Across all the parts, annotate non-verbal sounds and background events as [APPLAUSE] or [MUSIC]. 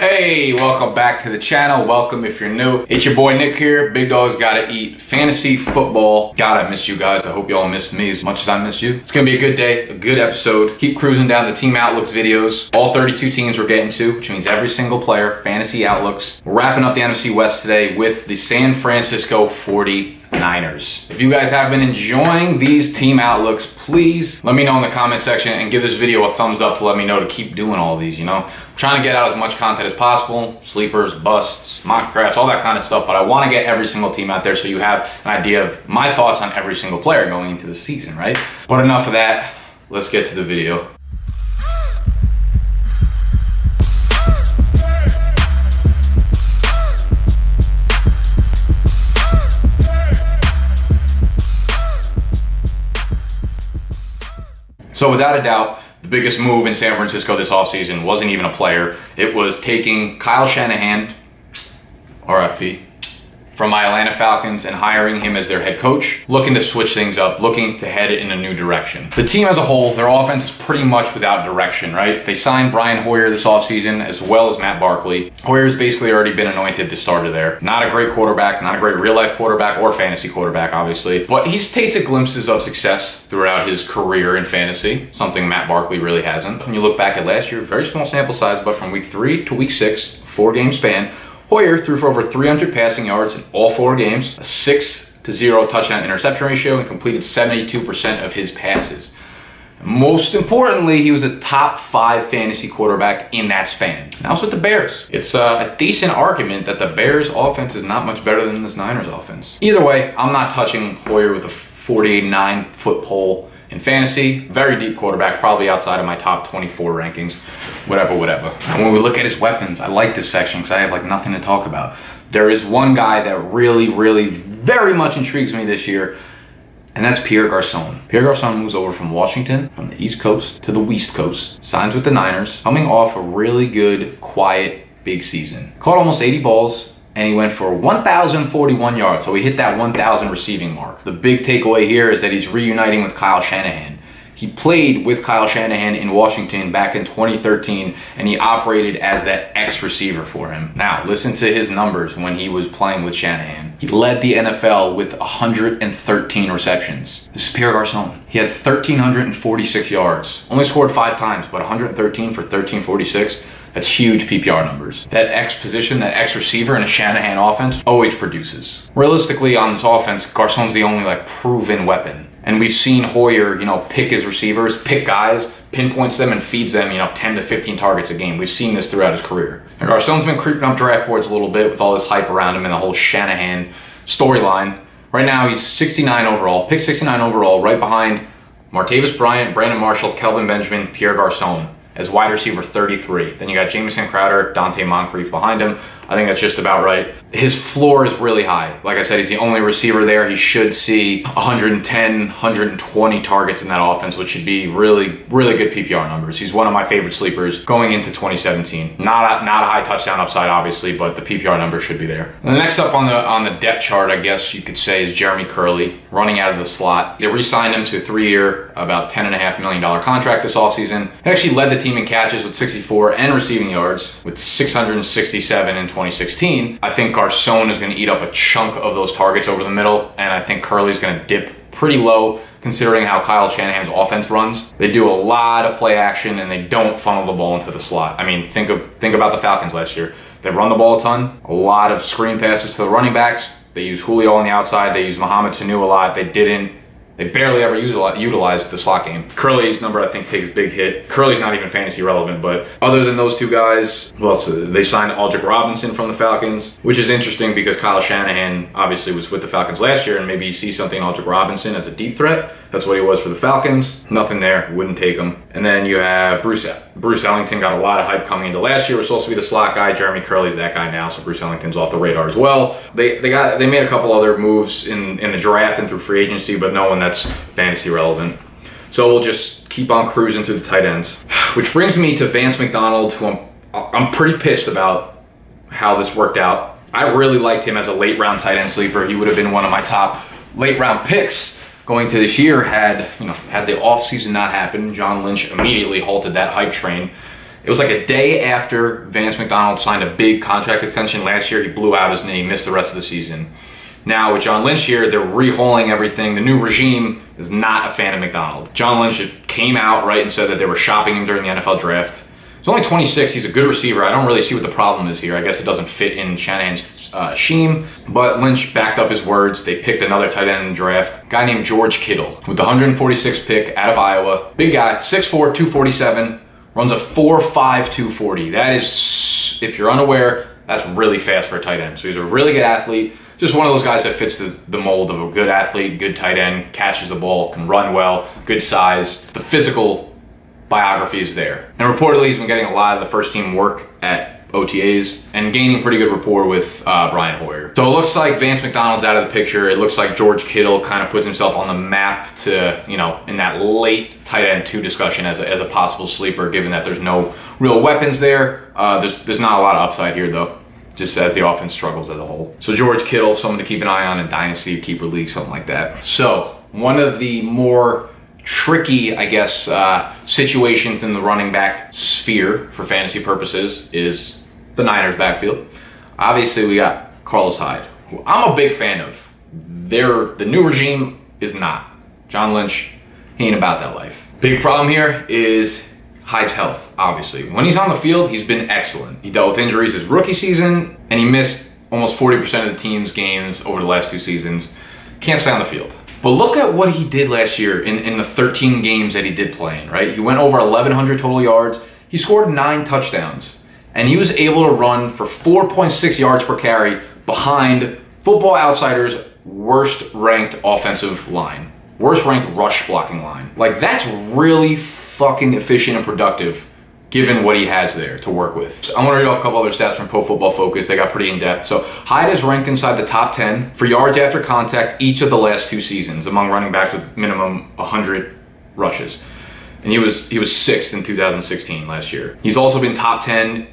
Hey, welcome back to the channel. Welcome if you're new. It's your boy Nick here. Big Dog's Gotta Eat Fantasy Football. God, I missed you guys. I hope y'all missed me as much as I missed you. It's gonna be a good day, a good episode. Keep cruising down the Team Outlooks videos. All 32 teams we're getting to, which means every single player, Fantasy Outlooks. We're wrapping up the NFC West today with the San Francisco 40 Niners. If you guys have been enjoying these team outlooks, please let me know in the comment section and give this video a thumbs up to let me know to keep doing all these, you know? I'm trying to get out as much content as possible, sleepers, busts, mock drafts, all that kind of stuff, but I want to get every single team out there so you have an idea of my thoughts on every single player going into the season, right? But enough of that, let's get to the video. So without a doubt, the biggest move in San Francisco this offseason wasn't even a player. It was taking Kyle Shanahan, RFP, from my Atlanta Falcons and hiring him as their head coach, looking to switch things up, looking to head in a new direction. The team as a whole, their offense is pretty much without direction, right? They signed Brian Hoyer this offseason as well as Matt Barkley. Hoyer's basically already been anointed the starter there. Not a great quarterback, not a great real life quarterback or fantasy quarterback, obviously, but he's tasted glimpses of success throughout his career in fantasy, something Matt Barkley really hasn't. When you look back at last year, very small sample size, but from week three to week six, four game span, Hoyer threw for over 300 passing yards in all four games, a 6 to 0 touchdown interception ratio, and completed 72% of his passes. Most importantly, he was a top five fantasy quarterback in that span. Now it's with the Bears. It's a, a decent argument that the Bears offense is not much better than this Niners offense. Either way, I'm not touching Hoyer with a 48-9 foot pole in fantasy. Very deep quarterback, probably outside of my top 24 rankings whatever, whatever. And when we look at his weapons, I like this section because I have like nothing to talk about. There is one guy that really, really, very much intrigues me this year, and that's Pierre Garcon. Pierre Garcon moves over from Washington, from the East Coast to the West Coast, signs with the Niners, coming off a really good, quiet, big season. Caught almost 80 balls, and he went for 1,041 yards, so he hit that 1,000 receiving mark. The big takeaway here is that he's reuniting with Kyle Shanahan. He played with Kyle Shanahan in Washington back in 2013, and he operated as that X receiver for him. Now, listen to his numbers when he was playing with Shanahan. He led the NFL with 113 receptions. This is Pierre Garcon. He had 1,346 yards. Only scored five times, but 113 for 1,346. That's huge PPR numbers. That X position, that X receiver in a Shanahan offense always produces. Realistically, on this offense, Garcon's the only like proven weapon. And we've seen Hoyer, you know, pick his receivers, pick guys, pinpoints them and feeds them, you know, 10 to 15 targets a game. We've seen this throughout his career. And Garcon's been creeping up draft boards a little bit with all this hype around him and the whole Shanahan storyline. Right now, he's 69 overall, pick 69 overall, right behind Martavis Bryant, Brandon Marshall, Kelvin Benjamin, Pierre Garcon as wide receiver 33. Then you got Jamison Crowder, Donte Moncrief behind him. I think that's just about right. His floor is really high. Like I said, he's the only receiver there. He should see 110, 120 targets in that offense, which should be really, really good PPR numbers. He's one of my favorite sleepers going into 2017. Not a, not a high touchdown upside, obviously, but the PPR numbers should be there. And the next up on the on the depth chart, I guess you could say, is Jeremy Kerley, running out of the slot. They re-signed him to a three-year, about $10.5 million contract this offseason. He actually led the team in catches with 64 and receiving yards with 667 in 2016. I think Garcon is going to eat up a chunk of those targets over the middle, and I think Kerley is going to dip pretty low considering how Kyle Shanahan's offense runs. They do a lot of play action and they don't funnel the ball into the slot. I mean, think of think about the Falcons last year. They run the ball a ton, a lot of screen passes to the running backs. They use Julio on the outside. They use Mohamed Sanu a lot. They didn't they barely ever use utilize the slot game. Kerley's number, I think, takes a big hit. Kerley's not even fantasy relevant, but other than those two guys, well, so they signed Aldrick Robinson from the Falcons, which is interesting because Kyle Shanahan obviously was with the Falcons last year, and maybe you see something in Aldrick Robinson as a deep threat. That's what he was for the Falcons. Nothing there, wouldn't take him. And then you have Bruce Bruce Ellington got a lot of hype coming into last year. Was supposed to be the slot guy. Jeremy Kerley's that guy now, so Bruce Ellington's off the radar as well. They they got they made a couple other moves in in the draft and through free agency, but no one that's fantasy relevant. So we'll just keep on cruising through the tight ends. [SIGHS] Which brings me to Vance McDonald, who I'm I'm pretty pissed about how this worked out. I really liked him as a late round tight end sleeper. He would have been one of my top late round picks going to this year had, you know, had the offseason not happened, John Lynch immediately halted that hype train. It It was like a day after Vance McDonald signed a big contract extension last year. He blew out his knee, missed the rest of the season. Now with John Lynch here, they're rehauling everything. The new regime is not a fan of McDonald. John Lynch came out right and said that they were shopping him during the NFL draft. He's only 26. He's a good receiver. I don't really see what the problem is here. I guess it doesn't fit in Shanahan's uh, scheme. But Lynch backed up his words. They picked another tight end in the draft. guy named George Kittle with the 146th pick out of Iowa. Big guy, 6'4", 247. Runs a 4'5", 240. That is, if you're unaware, that's really fast for a tight end. So he's a really good athlete. Just one of those guys that fits the, the mold of a good athlete, good tight end, catches the ball, can run well, good size. The physical biography is there. And reportedly, he's been getting a lot of the first team work at OTAs and gaining pretty good rapport with uh, Brian Hoyer. So it looks like Vance McDonald's out of the picture. It looks like George Kittle kind of puts himself on the map to, you know, in that late tight end two discussion as a, as a possible sleeper, given that there's no real weapons there. Uh, there's, there's not a lot of upside here, though just as the offense struggles as a whole. So George Kittle, someone to keep an eye on in Dynasty, Keeper League, something like that. So one of the more tricky, I guess, uh, situations in the running back sphere for fantasy purposes is the Niners backfield. Obviously, we got Carlos Hyde, who I'm a big fan of. They're, the new regime is not. John Lynch, he ain't about that life. Big problem here is Hyde's health, obviously. When he's on the field, he's been excellent. He dealt with injuries his rookie season, and he missed almost 40% of the team's games over the last two seasons. Can't stay on the field. But look at what he did last year in, in the 13 games that he did play in, right? He went over 1,100 total yards. He scored nine touchdowns. And he was able to run for 4.6 yards per carry behind Football Outsiders' worst ranked offensive line, worst ranked rush blocking line. Like, that's really fucking efficient and productive given what he has there to work with. So I want to read off a couple other stats from Pro Football Focus. They got pretty in depth. So Hyde is ranked inside the top 10 for yards after contact each of the last two seasons among running backs with minimum 100 rushes. And he was he was sixth in 2016 last year. He's also been top 10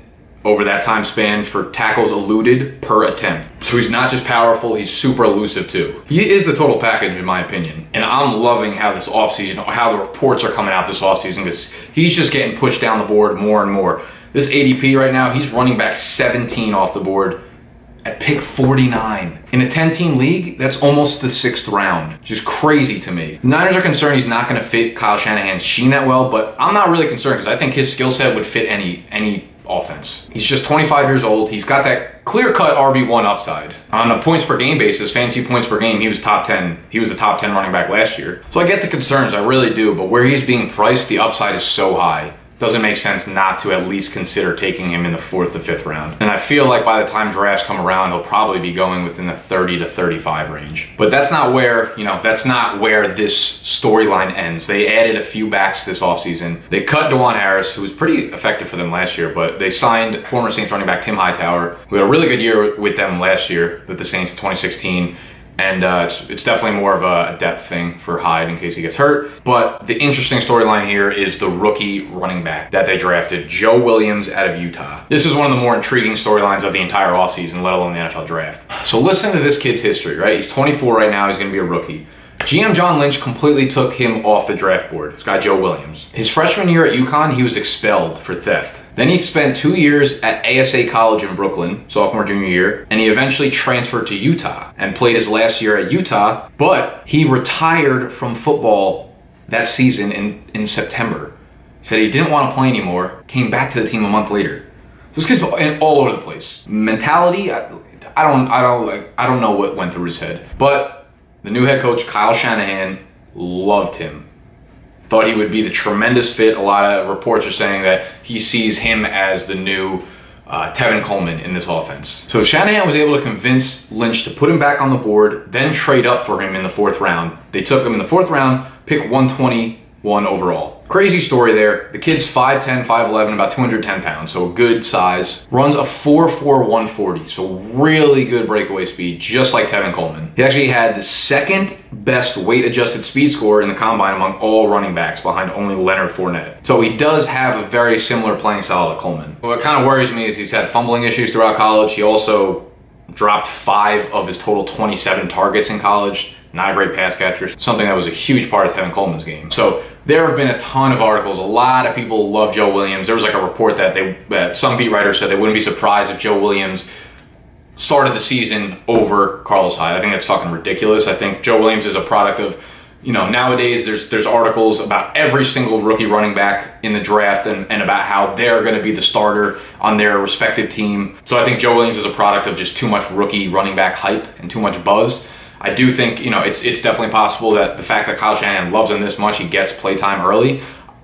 over that time span for tackles eluded per attempt. So he's not just powerful, he's super elusive too. He is the total package in my opinion. And I'm loving how this offseason, how the reports are coming out this offseason because he's just getting pushed down the board more and more. This ADP right now, he's running back 17 off the board at pick 49. In a 10 team league, that's almost the sixth round. Just crazy to me. Niners are concerned he's not going to fit Kyle Shanahan's scheme that well, but I'm not really concerned because I think his skill set would fit any any offense. He's just 25 years old. He's got that clear-cut RB1 upside. On a points per game basis, fancy points per game, he was top 10. He was the top 10 running back last year. So I get the concerns, I really do, but where he's being priced, the upside is so high doesn't make sense not to at least consider taking him in the fourth to fifth round. And I feel like by the time drafts come around, he'll probably be going within the 30 to 35 range. But that's not where, you know, that's not where this storyline ends. They added a few backs this offseason. They cut DuJuan Harris, who was pretty effective for them last year, but they signed former Saints running back Tim Hightower, who had a really good year with them last year with the Saints in 2016 and uh, it's, it's, definitely more of a depth thing for Hyde in case he gets hurt. But the interesting storyline here is the rookie running back that they drafted, Joe Williams out of Utah. This is one of the more intriguing storylines of the entire offseason, let alone the NFL draft. So listen to this kid's history, right? He's 24 right now, he's gonna be a rookie. GM John Lynch completely took him off the draft board. This guy Joe Williams. His freshman year at UConn, he was expelled for theft. Then he spent two years at ASA College in Brooklyn, sophomore, junior year, and he eventually transferred to Utah and played his last year at Utah, but he retired from football that season in, in September. Said he didn't want to play anymore, came back to the team a month later. So this kid's all over the place. Mentality, I, I don't, I don't, I don't know what went through his head, but the new head coach, Kyle Shanahan, loved him. Thought he would be the tremendous fit. A lot of reports are saying that he sees him as the new uh, Tevin Coleman in this offense. So Shanahan was able to convince Lynch to put him back on the board, then trade up for him in the fourth round. They took him in the fourth round, pick 121 overall. Crazy story there. The kid's 5'10", 5'11", about 210 pounds, so a good size. Runs a 4'4", 140, so really good breakaway speed, just like Tevin Coleman. He actually had the second best weight-adjusted speed score in the combine among all running backs, behind only Leonard Fournette. So he does have a very similar playing style to Coleman. What kind of worries me is he's had fumbling issues throughout college. He also dropped five of his total 27 targets in college not a great pass catcher, something that was a huge part of Tevin Coleman's game. So there have been a ton of articles. A lot of people love Joe Williams. There was like a report that they that some beat writers said they wouldn't be surprised if Joe Williams started the season over Carlos Hyde. I think that's fucking ridiculous. I think Joe Williams is a product of you know, nowadays there's there's articles about every single rookie running back in the draft and, and about how they're going to be the starter on their respective team. So I think Joe Williams is a product of just too much rookie running back hype and too much buzz. I do think, you know, it's it's definitely possible that the fact that Kyle Shanahan loves him this much, he gets playtime early.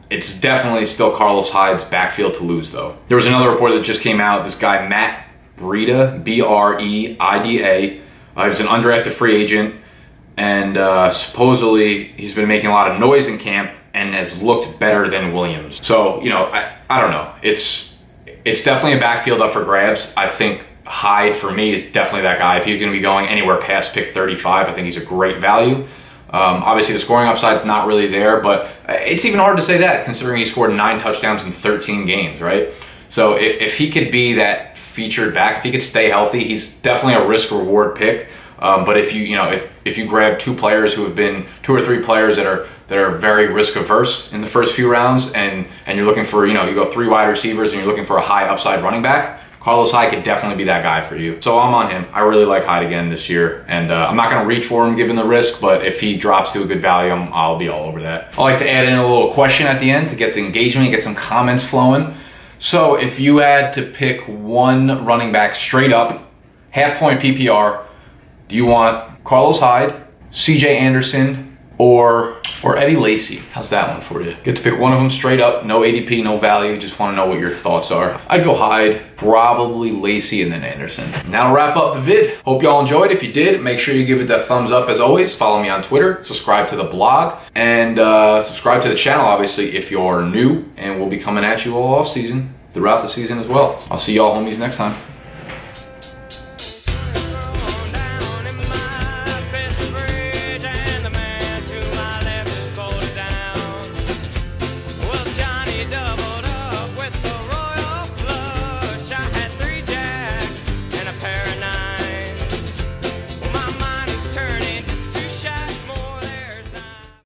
It's definitely still Carlos Hyde's backfield to lose, though. There was another report that just came out. This guy, Matt Breida, B R E I D A, uh, he's an undrafted free agent and uh, supposedly he's been making a lot of noise in camp and has looked better than Williams. So you know, I, I don't know. It's it's definitely a backfield up for grabs. I think Hyde for me is definitely that guy. If he's going to be going anywhere past pick 35, I think he's a great value. Um, obviously, the scoring upside's not really there, but it's even hard to say that considering he scored nine touchdowns in 13 games, right? So if, if he could be that featured back, if he could stay healthy, he's definitely a risk reward pick. Um, but if you you know if, if you grab two players who have been two or three players that are that are very risk averse in the first few rounds, and and you're looking for you know you go three wide receivers and you're looking for a high upside running back, Carlos Hyde could definitely be that guy for you. So I'm on him. I really like Hyde again this year, and uh, I'm not going to reach for him given the risk, but if he drops to a good value, i I'll be all over that. I like to add in a little question at the end to get the engagement, get some comments flowing. So if you had to pick one running back straight up, half point PPR do you want Carlos Hyde, CJ Anderson, or or Eddie Lacy? How's that one for you? Get to pick one of them straight up, no ADP, no value. Just want to know what your thoughts are. I'd go Hyde, probably Lacy, and then Anderson. Now to wrap up the vid. Hope y'all enjoyed. If you did, make sure you give it that thumbs up as always. Follow me on Twitter, subscribe to the blog, and uh, subscribe to the channel, obviously, if you're new. And we'll be coming at you all off season, throughout the season as well. I'll see y'all homies next time.